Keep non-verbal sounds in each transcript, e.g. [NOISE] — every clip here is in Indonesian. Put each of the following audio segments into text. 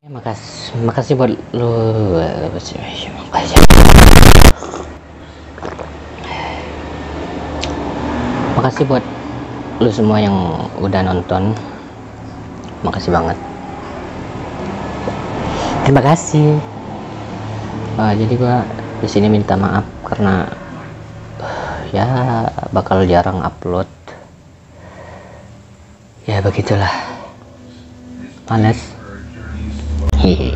Ya, makasih makasih buat lu makasih makasih. Buat lu semua yang udah nonton. Makasih banget. Terima kasih. Uh, jadi gua di sini minta maaf karena uh, ya bakal jarang upload. Ya begitulah. Males hehe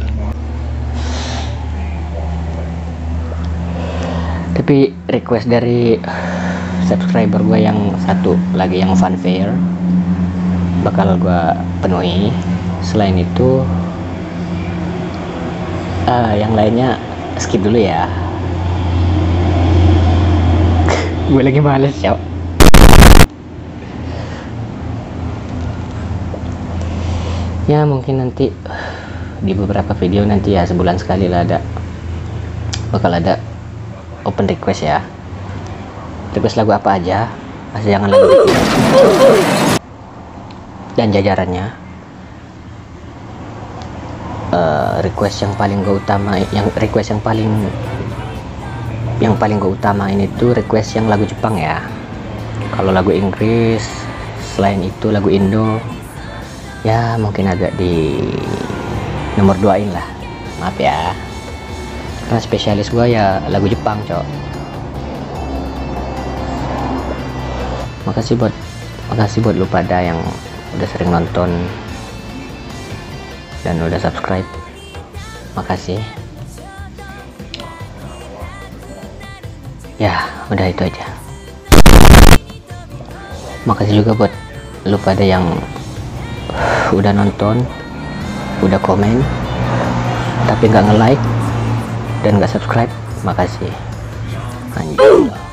tapi request dari subscriber gue yang satu lagi yang fanfare bakal gue penuhi. Selain itu uh, yang lainnya skip dulu ya. [LAUGHS] Gue lagi males ya ya mungkin nanti di beberapa video nanti ya sebulan sekali lah ada. Bakal ada open request ya. Request lagu apa aja? Asal jangan lagu dan jajarannya. Uh, request yang paling gue utama yang request yang paling yang paling gue utama ini tuh request yang lagu Jepang ya. Kalau lagu Inggris selain itu lagu Indo ya mungkin agak di nomor duain lah. Maaf ya. Karena spesialis gua ya lagu Jepang cok. Makasih buat makasih buat lu pada yang udah sering nonton dan udah subscribe. Makasih. Ya udah itu aja. Makasih juga buat lu pada yang udah nonton udah komen tapi nggak nge like dan nggak subscribe makasih. Anjir